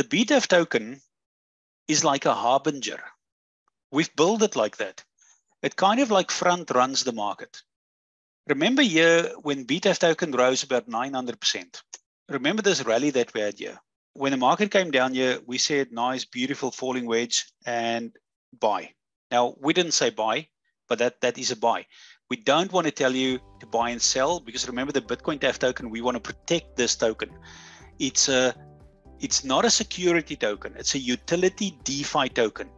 the BTAF token is like a harbinger. We've built it like that. It kind of like front runs the market. Remember here when BTAF token rose about 900%. Remember this rally that we had here. When the market came down here, we said nice, beautiful falling wedge and buy. Now, we didn't say buy, but that, that is a buy. We don't want to tell you to buy and sell because remember the Bitcoin TAF token, we want to protect this token. It's a it's not a security token, it's a utility DeFi token.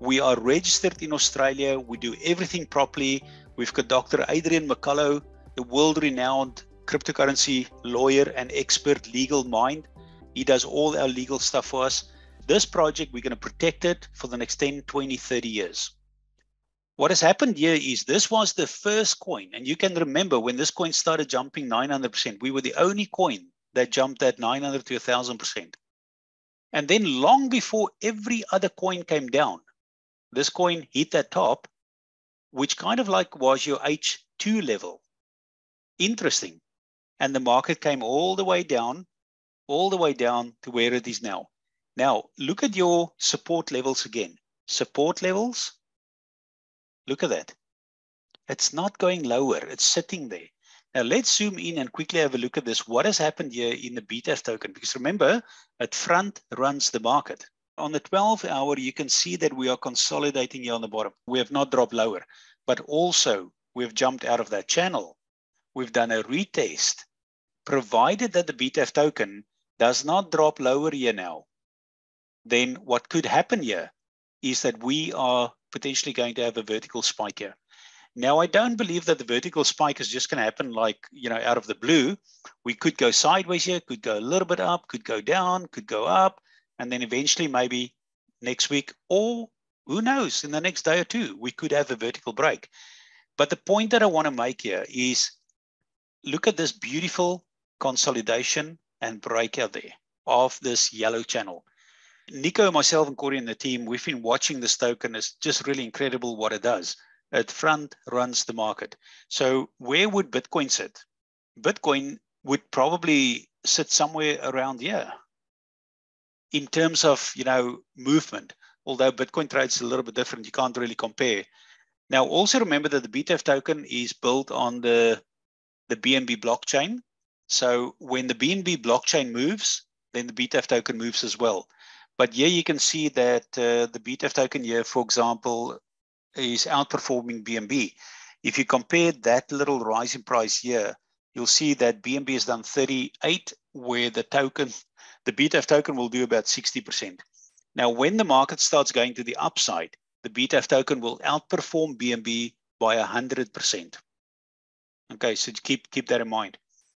We are registered in Australia, we do everything properly. We've got Dr. Adrian McCullagh, the world renowned cryptocurrency lawyer and expert legal mind. He does all our legal stuff for us. This project, we're going to protect it for the next 10, 20, 30 years. What has happened here is this was the first coin. And you can remember when this coin started jumping 900%, we were the only coin that jumped at 900 to 1000%. And then long before every other coin came down, this coin hit that top, which kind of like was your H2 level. Interesting. And the market came all the way down, all the way down to where it is now. Now, look at your support levels again. Support levels, look at that. It's not going lower, it's sitting there. Now let's zoom in and quickly have a look at this. What has happened here in the BTAF token? Because remember, at front runs the market. On the 12 hour, you can see that we are consolidating here on the bottom. We have not dropped lower, but also we've jumped out of that channel. We've done a retest, provided that the BTAF token does not drop lower here now, then what could happen here is that we are potentially going to have a vertical spike here. Now, I don't believe that the vertical spike is just going to happen like, you know, out of the blue. We could go sideways here, could go a little bit up, could go down, could go up, and then eventually maybe next week, or who knows, in the next day or two, we could have a vertical break. But the point that I want to make here is look at this beautiful consolidation and breakout there of this yellow channel. Nico, myself, and Corey and the team, we've been watching this token. It's just really incredible what it does. It front runs the market. So where would Bitcoin sit? Bitcoin would probably sit somewhere around here in terms of you know movement. Although Bitcoin trades a little bit different, you can't really compare. Now, also remember that the BTAF token is built on the the BNB blockchain. So when the BNB blockchain moves, then the BTAF token moves as well. But here you can see that uh, the BTAF token here, for example, is outperforming BNB. If you compare that little rise in price here, you'll see that BNB has done 38, where the token, the BTAF token will do about 60%. Now, when the market starts going to the upside, the BTAF token will outperform BNB by 100%. Okay, so keep, keep that in mind.